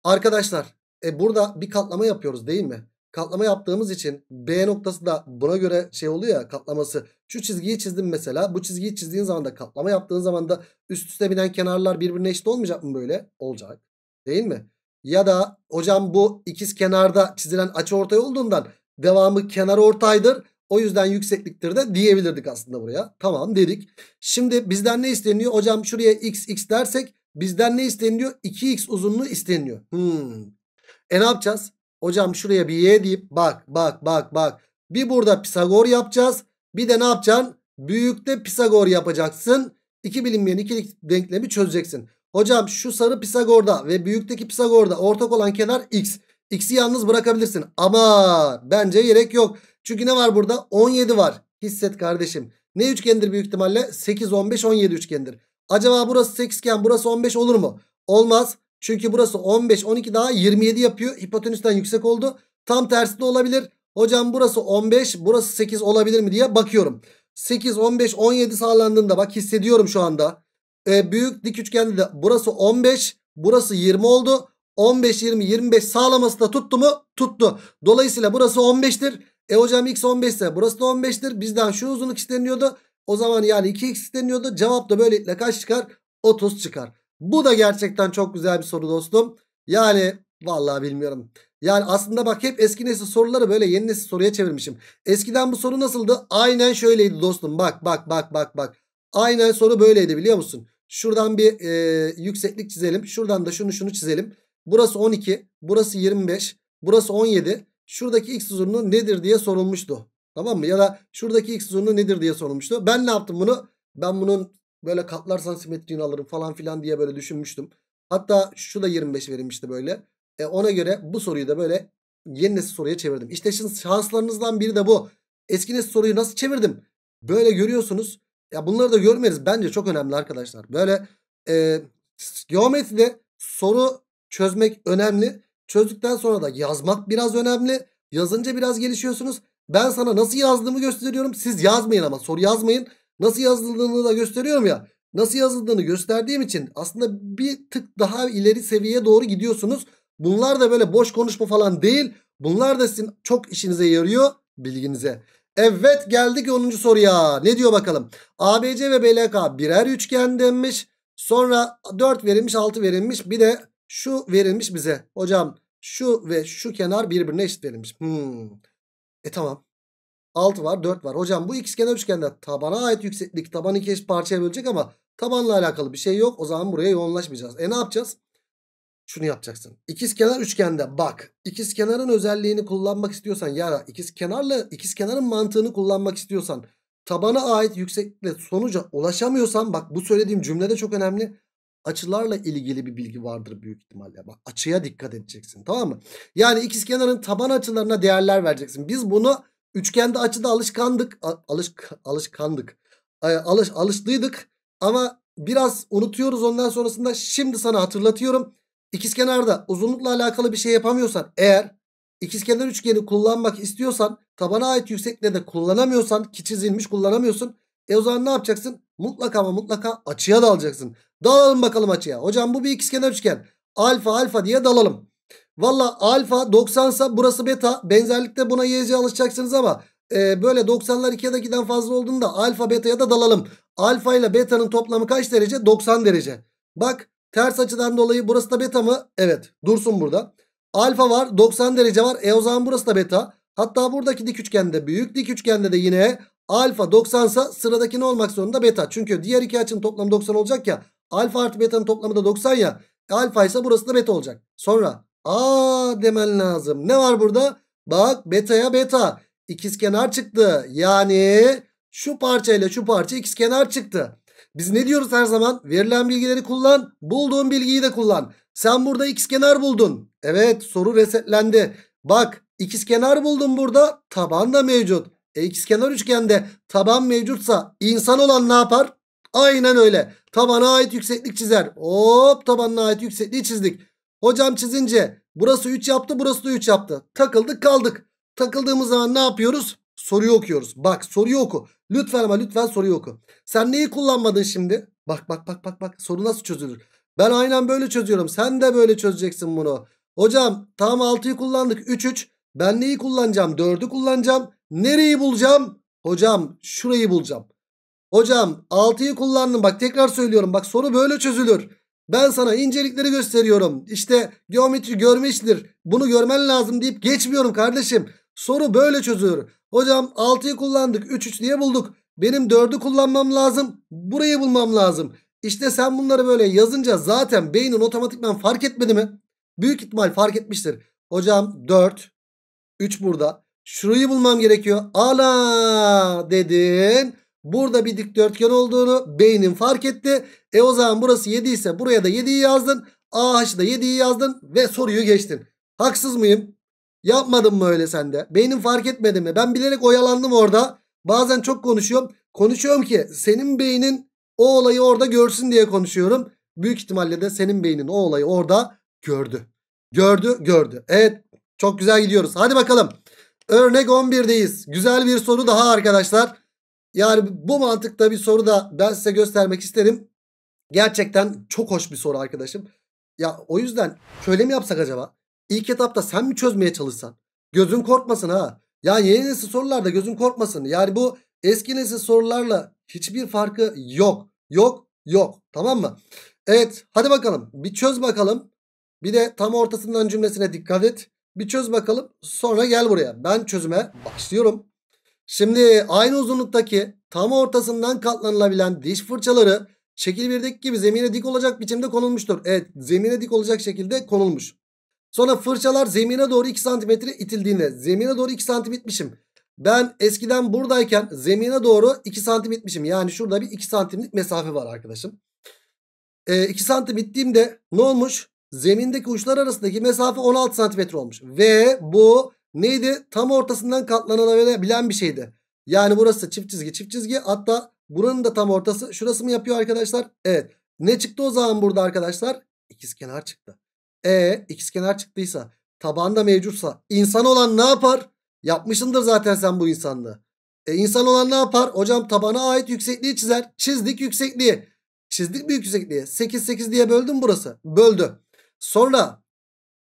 Arkadaşlar e burada bir katlama yapıyoruz değil mi? Katlama yaptığımız için B noktası da buna göre şey oluyor ya katlaması. Şu çizgiyi çizdim mesela. Bu çizgiyi çizdiğin zaman da katlama yaptığın zaman da üst üste binen kenarlar birbirine eşit olmayacak mı böyle? Olacak. Değil mi? Ya da hocam bu ikiz kenarda çizilen açı ortay olduğundan devamı kenar ortaydır. O yüzden yüksekliktir de diyebilirdik aslında buraya. Tamam dedik. Şimdi bizden ne isteniyor? Hocam şuraya x x dersek bizden ne isteniyor? 2x uzunluğu isteniyor. Hmm. E ne yapacağız? Hocam şuraya bir y deyip bak bak bak bak. Bir burada Pisagor yapacağız. Bir de ne yapacaksın? Büyükte Pisagor yapacaksın. İki bilinmeyen ikilik denklemi çözeceksin. Hocam şu sarı Pisagor'da ve büyükteki Pisagor'da ortak olan kenar x. X'i yalnız bırakabilirsin. Ama bence gerek yok. Çünkü ne var burada? 17 var. Hisset kardeşim. Ne üçgendir büyük ihtimalle? 8, 15, 17 üçgendir. Acaba burası 8 iken burası 15 olur mu? Olmaz. Çünkü burası 15, 12 daha 27 yapıyor. Hipotenüsten yüksek oldu. Tam tersi de olabilir. Hocam burası 15, burası 8 olabilir mi diye bakıyorum. 8, 15, 17 sağlandığında bak hissediyorum şu anda. Ee, büyük dik üçgende de burası 15, burası 20 oldu. 15, 20, 25 sağlaması da tuttu mu? Tuttu. Dolayısıyla burası 15'tir. E hocam x 15 ise burası da 15'tir. Bizden şu uzunluk isteniyordu. O zaman yani 2x isteniyordu. Cevap da böylelikle kaç çıkar? 30 çıkar. Bu da gerçekten çok güzel bir soru dostum. Yani vallahi bilmiyorum. Yani aslında bak hep eski nesil soruları böyle yeni nesil soruya çevirmişim. Eskiden bu soru nasıldı? Aynen şöyleydi dostum. Bak bak bak bak bak. Aynen soru böyleydi biliyor musun? Şuradan bir e, yükseklik çizelim. Şuradan da şunu şunu çizelim. Burası 12. Burası 25. Burası 17. Şuradaki x uzunluğu nedir diye sorulmuştu. Tamam mı? Ya da şuradaki x uzunluğu nedir diye sorulmuştu. Ben ne yaptım bunu? Ben bunun böyle katlarsan simetriğini alırım falan filan diye böyle düşünmüştüm. Hatta şu da 25 verilmişti böyle. E ona göre bu soruyu da böyle yeni nesil soruya çevirdim. İşte şimdi şanslarınızdan biri de bu. Eski nesil soruyu nasıl çevirdim? Böyle görüyorsunuz. Ya bunları da görmeniz bence çok önemli arkadaşlar. Böyle e, geometride soru çözmek önemli. Çözdükten sonra da yazmak biraz önemli. Yazınca biraz gelişiyorsunuz. Ben sana nasıl yazdığımı gösteriyorum. Siz yazmayın ama soru yazmayın. Nasıl yazıldığını da gösteriyorum ya. Nasıl yazıldığını gösterdiğim için aslında bir tık daha ileri seviyeye doğru gidiyorsunuz. Bunlar da böyle boş konuşma falan değil. Bunlar da sizin çok işinize yarıyor bilginize. Evet geldik 10. soruya. Ne diyor bakalım? ABC ve BLK birer üçgen denmiş. Sonra 4 verilmiş 6 verilmiş. Bir de şu verilmiş bize. Hocam şu ve şu kenar birbirine eşit verilmiş. Hmm. E tamam. 6 var 4 var. Hocam bu ikizkenar üçgende tabana ait yükseklik tabanı iki eşit parçaya bölecek ama tabanla alakalı bir şey yok. O zaman buraya yoğunlaşmayacağız. E ne yapacağız? Şunu yapacaksın. İkizkenar üçgende bak. İkizkenarın özelliğini kullanmak istiyorsan ya ikizkenarla ikizkenarın mantığını kullanmak istiyorsan tabana ait yükseklikle sonuca ulaşamıyorsan bak bu söylediğim cümle de çok önemli. Açılarla ilgili bir bilgi vardır büyük ihtimalle. Bak açıya dikkat edeceksin tamam mı? Yani ikizkenarın taban açılarına değerler vereceksin. Biz bunu üçgende açıda alışkandık. Alış, alışkandık. Alış, alıştıydık ama biraz unutuyoruz ondan sonrasında şimdi sana hatırlatıyorum. İkizkenarda uzunlukla alakalı bir şey yapamıyorsan eğer ikizkenar üçgeni kullanmak istiyorsan tabana ait yüksekliğe de kullanamıyorsan ki çizilmiş kullanamıyorsun. E o zaman ne yapacaksın? Mutlaka ama mutlaka açıya da alacaksın. Dalalım bakalım açıya. Hocam bu bir ikizkenar üçgen. Alfa alfa diye dalalım. Valla alfa 90 ise burası beta. Benzerlikte buna y'ye alışacaksınız ama e, böyle 90'lar 2'ye 2'den fazla olduğunda alfa beta'ya da dalalım. Alfa ile beta'nın toplamı kaç derece? 90 derece. Bak Ters açıdan dolayı burası da beta mı? Evet dursun burada. Alfa var 90 derece var. E o zaman burası da beta. Hatta buradaki dik üçgende büyük dik üçgende de yine alfa 90 ise sıradaki ne olmak zorunda? Beta. Çünkü diğer iki açının toplamı 90 olacak ya. Alfa artı beta'nın toplamı da 90 ya. Alfa ise burası da beta olacak. Sonra aa demen lazım. Ne var burada? Bak beta'ya beta. İkizkenar çıktı. Yani şu parça ile şu parça ikizkenar çıktı. Biz ne diyoruz her zaman? Verilen bilgileri kullan. Bulduğun bilgiyi de kullan. Sen burada ikizkenar buldun. Evet soru resetlendi. Bak ikizkenar buldun burada. Taban da mevcut. E ikizkenar üçgende taban mevcutsa insan olan ne yapar? Aynen öyle. Tabana ait yükseklik çizer. Hop tabanına ait yüksekliği çizdik. Hocam çizince burası 3 yaptı burası da 3 yaptı. Takıldık kaldık. Takıldığımız zaman ne yapıyoruz? Soruyu okuyoruz. Bak soruyu oku. Lütfen ama lütfen soruyu oku. Sen neyi kullanmadın şimdi? Bak bak bak bak bak soru nasıl çözülür? Ben aynen böyle çözüyorum. Sen de böyle çözeceksin bunu. Hocam tam 6'yı kullandık. 3 3. Ben neyi kullanacağım? 4'ü kullanacağım. Nereyi bulacağım? Hocam şurayı bulacağım. Hocam 6'yı kullandım. Bak tekrar söylüyorum. Bak soru böyle çözülür. Ben sana incelikleri gösteriyorum. İşte geometri görmüştir. Bunu görmen lazım deyip geçmiyorum kardeşim. Soru böyle çözülür. Hocam 6'yı kullandık 3 3 diye bulduk. Benim 4'ü kullanmam lazım. Burayı bulmam lazım. İşte sen bunları böyle yazınca zaten beynin otomatikman fark etmedi mi? Büyük ihtimal fark etmiştir. Hocam 4 3 burada. Şurayı bulmam gerekiyor. Ala dedin. Burada bir dikdörtgen olduğunu beynin fark etti. E o zaman burası 7 ise buraya da 7'yi yazdın. AH'da 7'yi yazdın ve soruyu geçtin. Haksız mıyım? Yapmadın mı öyle sende? Beynin fark etmedi mi? Ben bilerek oyalandım orada. Bazen çok konuşuyorum. Konuşuyorum ki senin beynin o olayı orada görsün diye konuşuyorum. Büyük ihtimalle de senin beynin o olayı orada gördü. Gördü gördü. Evet çok güzel gidiyoruz. Hadi bakalım. Örnek 11'deyiz. Güzel bir soru daha arkadaşlar. Yani bu mantıkta bir soru da ben size göstermek isterim. Gerçekten çok hoş bir soru arkadaşım. Ya o yüzden şöyle mi yapsak acaba? İlk etapta sen mi çözmeye çalışsan? Gözün korkmasın ha. Ya yeni nesil sorularda gözün korkmasın. Yani bu eski nesil sorularla hiçbir farkı yok. Yok yok tamam mı? Evet hadi bakalım bir çöz bakalım. Bir de tam ortasından cümlesine dikkat et. Bir çöz bakalım sonra gel buraya. Ben çözüme başlıyorum. Şimdi aynı uzunluktaki tam ortasından katlanılabilen diş fırçaları şekil 1'deki gibi zemine dik olacak biçimde konulmuştur. Evet zemine dik olacak şekilde konulmuş. Sonra fırçalar zemine doğru 2 cm itildiğinde zemine doğru 2 cm itmişim. Ben eskiden buradayken zemine doğru 2 santim itmişim. Yani şurada bir 2 santimlik mesafe var arkadaşım. E, 2 santim ittiğimde ne olmuş? Zemindeki uçlar arasındaki mesafe 16 santimetre olmuş. Ve bu neydi? Tam ortasından katlanılabilen bir şeydi. Yani burası çift çizgi çift çizgi. Hatta buranın da tam ortası. Şurası mı yapıyor arkadaşlar? Evet. Ne çıktı o zaman burada arkadaşlar? İkizkenar çıktı. E ikizkenar çıktıysa taban da mevcutsa insan olan ne yapar? Yapmışındır zaten sen bu insanlığı. E insan olan ne yapar? Hocam tabana ait yüksekliği çizer. Çizdik yüksekliği. Çizdik büyük yüksekliği. 8 8 diye böldüm burası. Böldü. Sonra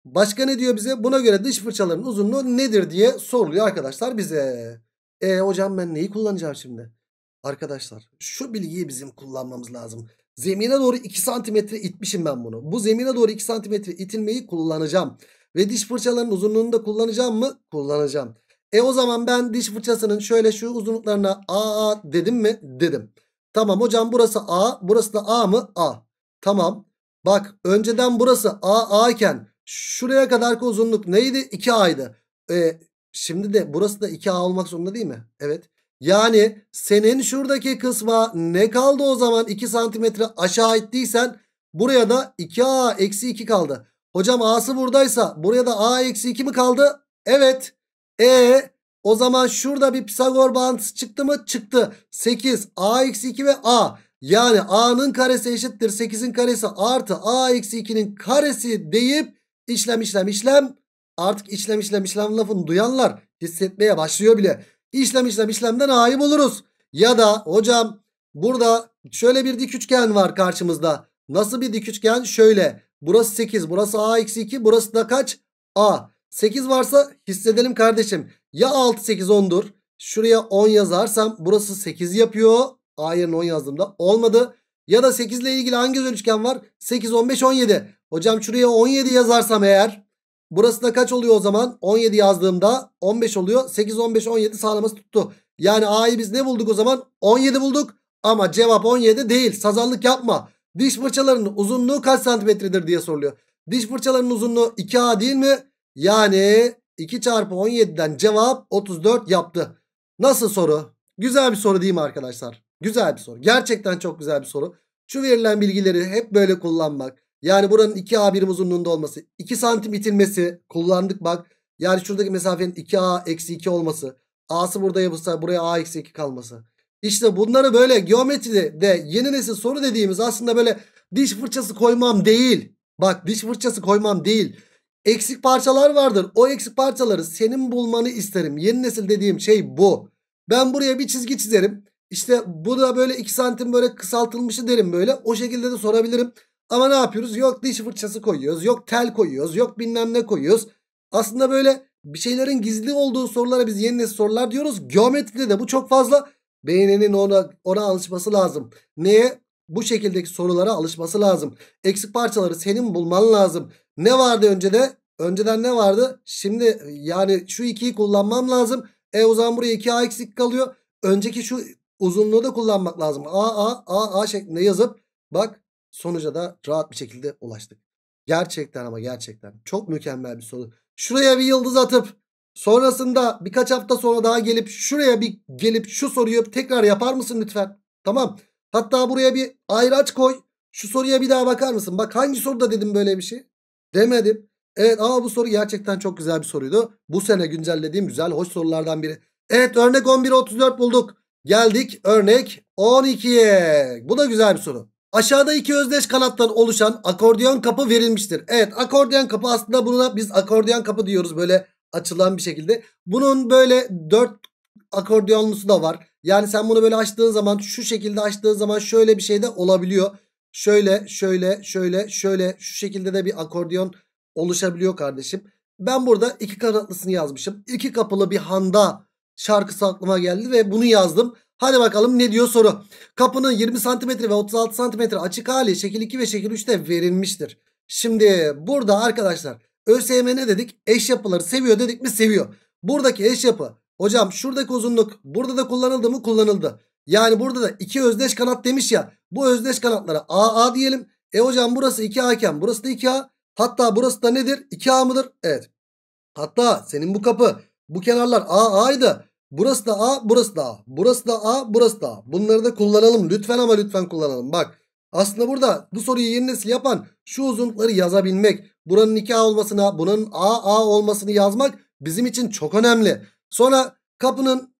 başka ne diyor bize? Buna göre dış fırçaların uzunluğu nedir diye soruluyor arkadaşlar bize. E hocam ben neyi kullanacağım şimdi? Arkadaşlar şu bilgiyi bizim kullanmamız lazım. Zemine doğru 2 santimetre itmişim ben bunu. Bu zemine doğru 2 santimetre itilmeyi kullanacağım. Ve diş fırçalarının uzunluğunu da kullanacağım mı? Kullanacağım. E o zaman ben diş fırçasının şöyle şu uzunluklarına A, A dedim mi? Dedim. Tamam hocam burası A. Burası da A mı? A. Tamam. Bak önceden burası A, A iken şuraya kadarki uzunluk neydi? 2A'ydı. E, şimdi de burası da 2A olmak zorunda değil mi? Evet. Yani senin şuradaki kısma ne kaldı o zaman 2 santimetre aşağı ittiysen buraya da 2A eksi 2 kaldı. Hocam A'sı buradaysa buraya da A eksi 2 mi kaldı? Evet. E o zaman şurada bir Pisagor bağıntısı çıktı mı? Çıktı. 8 A eksi 2 ve A. Yani A'nın karesi eşittir 8'in karesi artı A eksi 2'nin karesi deyip işlem işlem işlem artık işlem işlem işlem lafını duyanlar hissetmeye başlıyor bile. İşlem işlem işlemden A'yı buluruz. Ya da hocam burada şöyle bir dik üçgen var karşımızda. Nasıl bir dik üçgen? Şöyle. Burası 8. Burası A eksi 2. Burası da kaç? A. 8 varsa hissedelim kardeşim. Ya 6 8 10'dur. Şuraya 10 yazarsam burası 8 yapıyor. A yerine 10 yazdığımda olmadı. Ya da 8 ile ilgili hangi üçgen var? 8 15 17. Hocam şuraya 17 yazarsam eğer Burası da kaç oluyor o zaman? 17 yazdığımda 15 oluyor. 8, 15, 17 sağlaması tuttu. Yani A'yı biz ne bulduk o zaman? 17 bulduk. Ama cevap 17 değil. Sazanlık yapma. Diş fırçalarının uzunluğu kaç santimetredir diye soruluyor. Diş fırçalarının uzunluğu 2A değil mi? Yani 2 çarpı 17'den cevap 34 yaptı. Nasıl soru? Güzel bir soru değil mi arkadaşlar? Güzel bir soru. Gerçekten çok güzel bir soru. Şu verilen bilgileri hep böyle kullanmak. Yani buranın 2A birim uzunluğunda olması. 2 santim itilmesi kullandık bak. Yani şuradaki mesafenin 2A eksi 2 olması. A'sı burada yapılsa buraya A eksi 2 kalması. İşte bunları böyle geometride de yeni nesil soru dediğimiz aslında böyle diş fırçası koymam değil. Bak diş fırçası koymam değil. Eksik parçalar vardır. O eksik parçaları senin bulmanı isterim. Yeni nesil dediğim şey bu. Ben buraya bir çizgi çizerim. İşte bu da böyle 2 santim böyle kısaltılmışı derim böyle. O şekilde de sorabilirim. Ama ne yapıyoruz? Yok diş fırçası koyuyoruz. Yok tel koyuyoruz. Yok bilmem ne koyuyoruz. Aslında böyle bir şeylerin gizli olduğu sorulara biz yeni nesil sorular diyoruz. Geometride de bu çok fazla. Beyninin ona, ona alışması lazım. Neye? Bu şekildeki sorulara alışması lazım. Eksik parçaları senin bulman lazım. Ne vardı öncede? Önceden ne vardı? Şimdi yani şu 2'yi kullanmam lazım. E o zaman buraya 2A eksik kalıyor. Önceki şu uzunluğu da kullanmak lazım. A A A A şeklinde yazıp bak sonuca da rahat bir şekilde ulaştık. Gerçekten ama gerçekten çok mükemmel bir soru. Şuraya bir yıldız atıp sonrasında birkaç hafta sonra daha gelip şuraya bir gelip şu soruyu tekrar yapar mısın lütfen? Tamam. Hatta buraya bir ayraç koy. Şu soruya bir daha bakar mısın? Bak hangi soruda dedim böyle bir şey? Demedim. Evet ama bu soru gerçekten çok güzel bir soruydu. Bu sene güncellediğim güzel hoş sorulardan biri. Evet örnek 11'e 34 bulduk. Geldik örnek 12'ye. Bu da güzel bir soru. Aşağıda iki özdeş kanattan oluşan akordeon kapı verilmiştir. Evet akordeon kapı aslında buna biz akordeon kapı diyoruz böyle açılan bir şekilde. Bunun böyle dört akordeonlusu da var. Yani sen bunu böyle açtığın zaman şu şekilde açtığın zaman şöyle bir şey de olabiliyor. Şöyle şöyle şöyle şöyle şu şekilde de bir akordeon oluşabiliyor kardeşim. Ben burada iki kanatlısını yazmışım. İki kapılı bir handa şarkısı aklıma geldi ve bunu yazdım. Hadi bakalım ne diyor soru. Kapının 20 cm ve 36 cm açık hali şekil 2 ve şekil 3'te verilmiştir. Şimdi burada arkadaşlar ÖSYM ne dedik? Eş yapıları seviyor dedik mi? Seviyor. Buradaki eş yapı hocam şuradaki uzunluk burada da kullanıldı mı? Kullanıldı. Yani burada da iki özdeş kanat demiş ya. Bu özdeş kanatlara AA diyelim. E hocam burası 2A iken burası da 2A. Hatta burası da nedir? 2A mıdır? Evet. Hatta senin bu kapı bu kenarlar AA'ydı. Burası da A, burası da A. Burası da A, burası da A. Bunları da kullanalım. Lütfen ama lütfen kullanalım. Bak aslında burada bu soruyu yeni nesil yapan şu uzunlukları yazabilmek. Buranın 2A olmasına, bunun AA olmasını yazmak bizim için çok önemli. Sonra kapının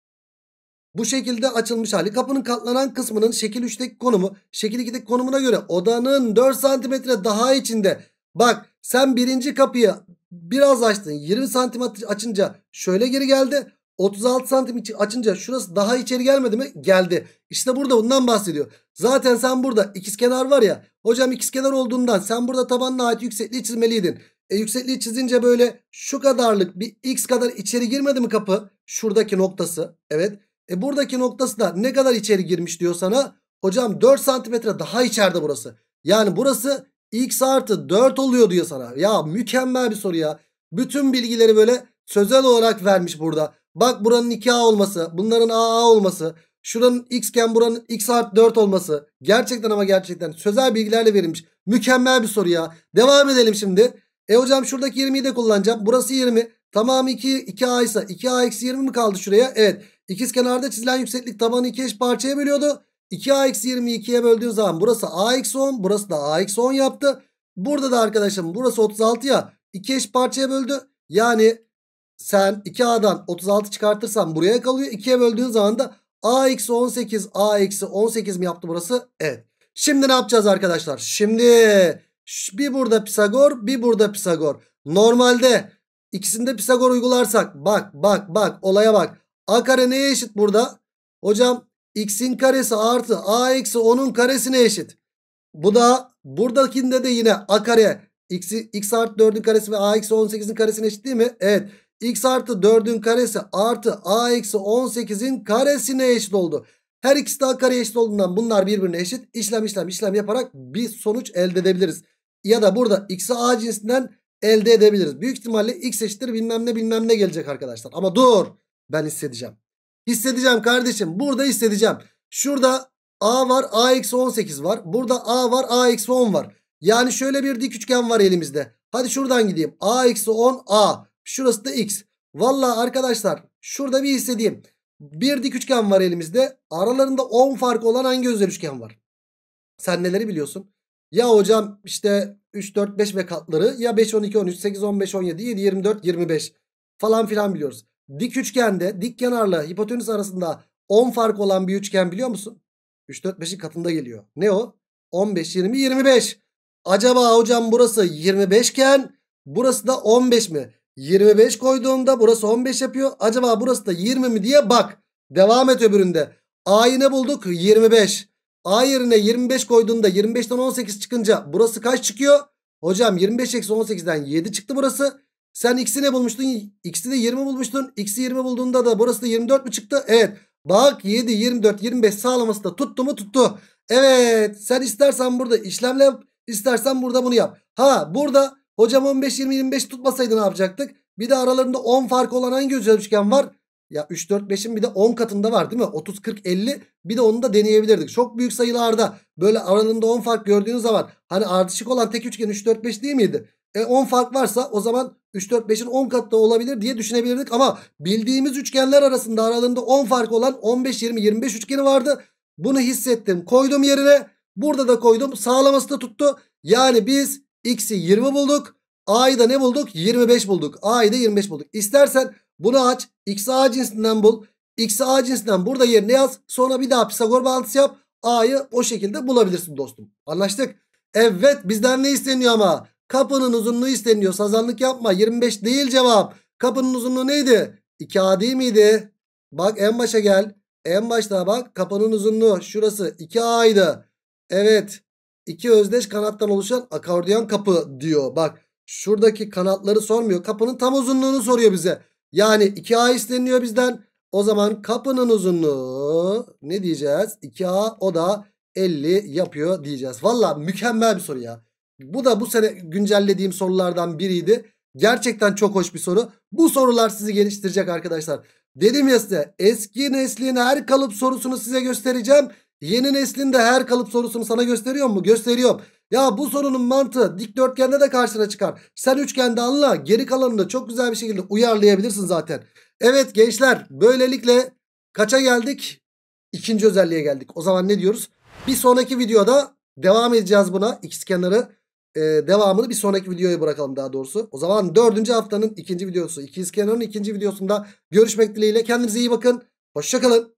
bu şekilde açılmış hali. Kapının katlanan kısmının şekil 3'teki konumu şekil 2'deki konumuna göre odanın 4 santimetre daha içinde. Bak sen birinci kapıyı biraz açtın. 20 santimetre açınca şöyle geri geldi. 36 santim açınca şurası daha içeri gelmedi mi? Geldi. İşte burada bundan bahsediyor. Zaten sen burada ikizkenar var ya. Hocam ikizkenar olduğundan sen burada tabanına ait yüksekliği çizmeliydin. E yüksekliği çizince böyle şu kadarlık bir x kadar içeri girmedi mi kapı? Şuradaki noktası. Evet. E buradaki noktası da ne kadar içeri girmiş diyor sana. Hocam 4 santimetre daha içeride burası. Yani burası x artı 4 oluyor diyor sana. Ya mükemmel bir soru ya. Bütün bilgileri böyle sözel olarak vermiş burada. Bak buranın 2A olması. Bunların AA olması. Şuranın x iken buranın x artı 4 olması. Gerçekten ama gerçekten sözel bilgilerle verilmiş. Mükemmel bir soru ya. Devam edelim şimdi. E hocam şuradaki 20'yi de kullanacağım. Burası 20. Tamamı 2, 2A ise 2A eksi 20 mi kaldı şuraya? Evet. İkiz kenarda çizilen yükseklik tabanı iki eş parçaya bölüyordu. 2A eksi 20'yi 2'ye böldüğün zaman burası A eksi 10. Burası da A eksi 10 yaptı. Burada da arkadaşım burası 36 ya. 2 eş parçaya böldü. Yani sen 2A'dan 36 çıkartırsan buraya kalıyor. 2'ye böldüğün zaman da A eksi 18 A eksi 18 mi yaptı burası? Evet. Şimdi ne yapacağız arkadaşlar? Şimdi bir burada Pisagor bir burada Pisagor. Normalde ikisinde Pisagor uygularsak bak bak bak olaya bak. A kare neye eşit burada? Hocam x'in karesi artı a eksi 10'un karesine eşit. Bu da buradakinde de yine a kare x, x artı 4'ün karesi ve a eksi 18'in karesine eşit değil mi? Evet x artı 4'ün karesi artı a eksi 18'in karesine eşit oldu. Her ikisi de a kareye eşit olduğundan bunlar birbirine eşit. İşlem işlem işlem yaparak bir sonuç elde edebiliriz. Ya da burada x'i a cinsinden elde edebiliriz. Büyük ihtimalle x eşittir bilmem ne bilmem ne gelecek arkadaşlar. Ama dur ben hissedeceğim. Hissedeceğim kardeşim. Burada hissedeceğim. Şurada a var a eksi 18 var. Burada a var a eksi 10 var. Yani şöyle bir dik üçgen var elimizde. Hadi şuradan gideyim. a eksi 10 a. Şurası da x. Valla arkadaşlar şurada bir hissedeyim. Bir dik üçgen var elimizde. Aralarında 10 fark olan hangi özel üçgen var? Sen neleri biliyorsun? Ya hocam işte 3, 4, 5 ve katları ya 5, 12, 13, 8, 15, 17, 7, 24, 25 falan filan biliyoruz. Dik üçgende dik kenarla hipotenüs arasında 10 fark olan bir üçgen biliyor musun? 3, 4, 5'in katında geliyor. Ne o? 15, 20, 25. Acaba hocam burası 25 iken burası da 15 mi? 25 koyduğumda burası 15 yapıyor. Acaba burası da 20 mi diye bak. Devam et öbüründe. A'yı ne bulduk? 25. A yerine 25 koyduğunda 25'ten 18 çıkınca burası kaç çıkıyor? Hocam 25 eksi 18'den 7 çıktı burası. Sen x'i ne bulmuştun? X'i de 20 bulmuştun. X'i 20 bulduğunda da burası da 24 mu çıktı? Evet. Bak 7, 24, 25 sağlaması da tuttu mu? Tuttu. Evet. Sen istersen burada işlemle istersen burada bunu yap. Ha burada hocam 15, 20, 25 tutmasaydı ne yapacaktık? Bir de aralarında 10 fark olan hangi üçgen var? Ya 3, 4, 5'in bir de 10 katında var değil mi? 30, 40, 50 bir de onu da deneyebilirdik. Çok büyük sayılarda böyle aralarında 10 fark gördüğünüz zaman hani ardışık olan tek üçgen 3, 4, 5 değil miydi? E 10 fark varsa o zaman 3, 4, 5'in 10 katı olabilir diye düşünebilirdik. Ama bildiğimiz üçgenler arasında aralarında 10 fark olan 15, 20, 25 üçgeni vardı. Bunu hissettim koydum yerine. Burada da koydum sağlaması da tuttu. Yani biz x'i 20 bulduk. A'yı da ne bulduk? 25 bulduk. A'yı da 25 bulduk. İstersen bunu aç. X A cinsinden bul. X A cinsinden burada yerine yaz. Sonra bir daha Pisagor bağıntısı yap. A'yı o şekilde bulabilirsin dostum. Anlaştık. Evet bizden ne isteniyor ama? Kapının uzunluğu isteniyor. Sazanlık yapma. 25 değil cevap. Kapının uzunluğu neydi? 2A değil miydi? Bak en başa gel. En başta bak kapının uzunluğu şurası 2A'ydı. Evet. İki özdeş kanattan oluşan akordeon kapı diyor. Bak şuradaki kanatları sormuyor. Kapının tam uzunluğunu soruyor bize. Yani 2A isteniyor bizden. O zaman kapının uzunluğu ne diyeceğiz? 2A o da 50 yapıyor diyeceğiz. Valla mükemmel bir soru ya. Bu da bu sene güncellediğim sorulardan biriydi. Gerçekten çok hoş bir soru. Bu sorular sizi geliştirecek arkadaşlar. Dedim ya size eski neslin her kalıp sorusunu size göstereceğim. Yeni neslin de her kalıp sorusunu sana gösteriyor mu? Gösteriyorum. Ya bu sorunun mantığı dikdörtgende de karşına çıkar. Sen üçgende anla geri kalanını çok güzel bir şekilde uyarlayabilirsin zaten. Evet gençler böylelikle kaça geldik? İkinci özelliğe geldik. O zaman ne diyoruz? Bir sonraki videoda devam edeceğiz buna. İkizkenarı e, devamını bir sonraki videoya bırakalım daha doğrusu. O zaman dördüncü haftanın ikinci videosu. İkizkenarın ikinci videosunda görüşmek dileğiyle. Kendinize iyi bakın. Hoşçakalın.